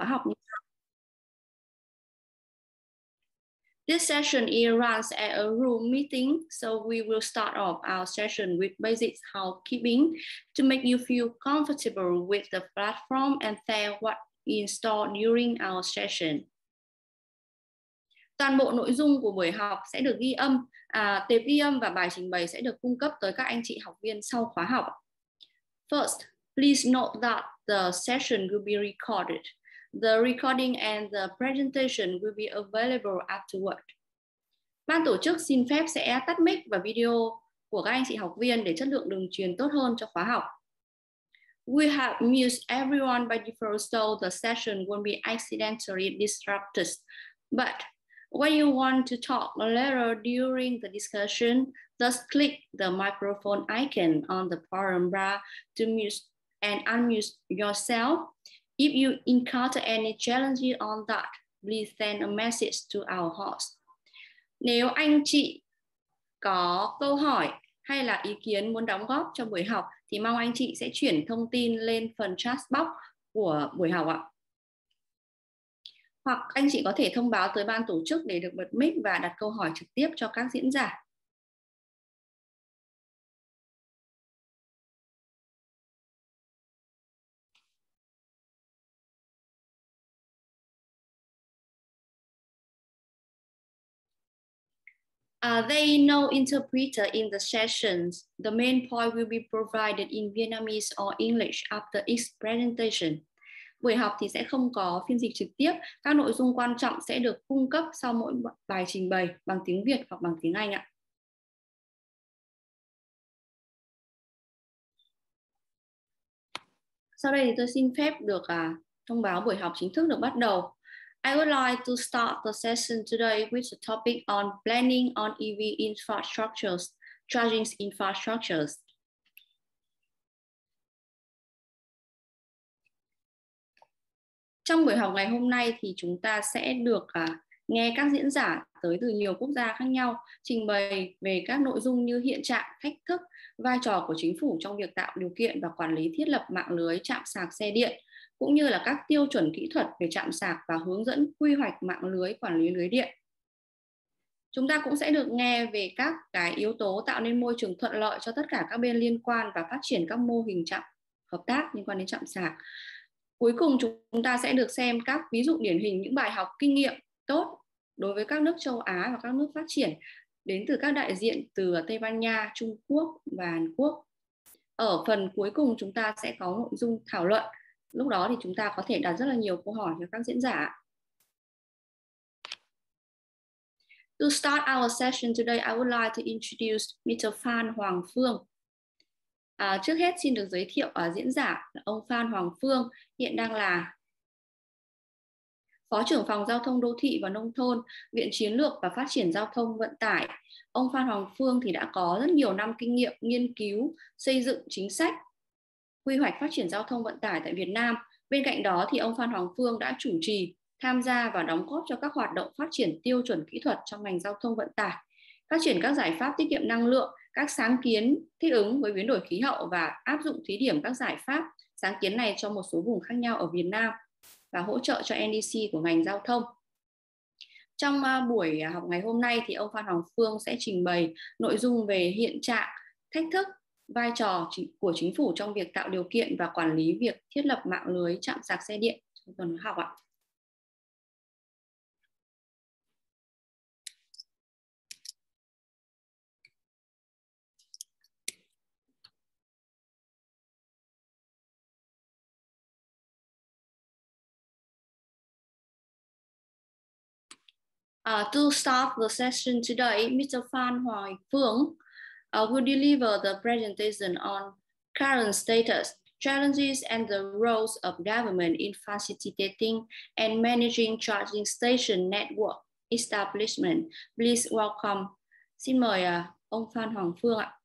khóa học như This session it runs at a room meeting, so we will start off our session with basic housekeeping to make you feel comfortable with the platform and tell what install during our session. Toàn bộ nội dung của buổi học sẽ được ghi âm, à, tệp ghi âm và bài trình bày sẽ được cung cấp tới các anh chị học viên sau khóa học. First, please note that the session will be recorded. The recording and the presentation will be available afterward. Ban tổ chức xin phép sẽ tắt mic và video của các anh chị học viên để chất lượng đường truyền tốt hơn cho khóa học. We have muted everyone by default so the session won't be accidentally disrupted. But when you want to talk later during the discussion, just click the microphone icon on the forum bar to mute and unmute yourself If you encounter any challenges on that, please send a message to our host. Nếu anh chị có câu hỏi hay là ý kiến muốn đóng góp cho buổi học thì mong anh chị sẽ chuyển thông tin lên phần chat box của buổi học ạ. Hoặc anh chị có thể thông báo tới ban tổ chức để được bật mic và đặt câu hỏi trực tiếp cho các diễn giả. Uh, they no interpreter in the sessions. The main point will be provided in Vietnamese or English after each presentation. Buổi học thì sẽ không có phiên dịch trực tiếp. Các nội dung quan trọng sẽ được cung cấp sau mỗi bài trình bày bằng tiếng Việt hoặc bằng tiếng Anh ạ. Sau đây thì tôi xin phép được à, thông báo buổi học chính thức được bắt đầu. I would like to start the session today with the topic on planning on EV infrastructures, charging infrastructures. Trong buổi học ngày hôm nay thì chúng ta sẽ được uh, nghe các diễn giả tới từ nhiều quốc gia khác nhau trình bày về các nội dung như hiện trạng, thách thức, vai trò của chính phủ trong việc tạo điều kiện và quản lý thiết lập mạng lưới chạm sạc xe điện, cũng như là các tiêu chuẩn kỹ thuật về chạm sạc và hướng dẫn quy hoạch mạng lưới quản lý lưới điện. Chúng ta cũng sẽ được nghe về các cái yếu tố tạo nên môi trường thuận lợi cho tất cả các bên liên quan và phát triển các mô hình chạm hợp tác liên quan đến chạm sạc. Cuối cùng chúng ta sẽ được xem các ví dụ điển hình những bài học kinh nghiệm tốt đối với các nước châu Á và các nước phát triển đến từ các đại diện từ Tây Ban Nha, Trung Quốc và Hàn Quốc. Ở phần cuối cùng chúng ta sẽ có nội dung thảo luận lúc đó thì chúng ta có thể đặt rất là nhiều câu hỏi cho các diễn giả To start our session today, I would like to introduce Mr. Phan Hoàng Phương. À, trước hết xin được giới thiệu ở diễn giả là ông Phan Hoàng Phương hiện đang là Phó trưởng phòng giao thông đô thị và nông thôn, Viện Chiến lược và Phát triển Giao thông Vận tải. Ông Phan Hoàng Phương thì đã có rất nhiều năm kinh nghiệm nghiên cứu, xây dựng chính sách quy hoạch phát triển giao thông vận tải tại Việt Nam. Bên cạnh đó thì ông Phan Hoàng Phương đã chủ trì, tham gia và đóng góp cho các hoạt động phát triển tiêu chuẩn kỹ thuật trong ngành giao thông vận tải, phát triển các giải pháp tiết kiệm năng lượng, các sáng kiến thích ứng với biến đổi khí hậu và áp dụng thí điểm các giải pháp sáng kiến này cho một số vùng khác nhau ở Việt Nam và hỗ trợ cho NDC của ngành giao thông. Trong à, buổi học ngày hôm nay thì ông Phan Hoàng Phương sẽ trình bày nội dung về hiện trạng, thách thức vai trò của chính phủ trong việc tạo điều kiện và quản lý việc thiết lập mạng lưới chạm sạc xe điện trong tuần học ạ. Uh, to start the session today, Mr. Phan Hoài Phương uh, will deliver the presentation on current status, challenges, and the roles of government in facilitating and managing charging station network establishment. Please welcome. Xin mời uh, ông Phan Hoàng Phương ạ.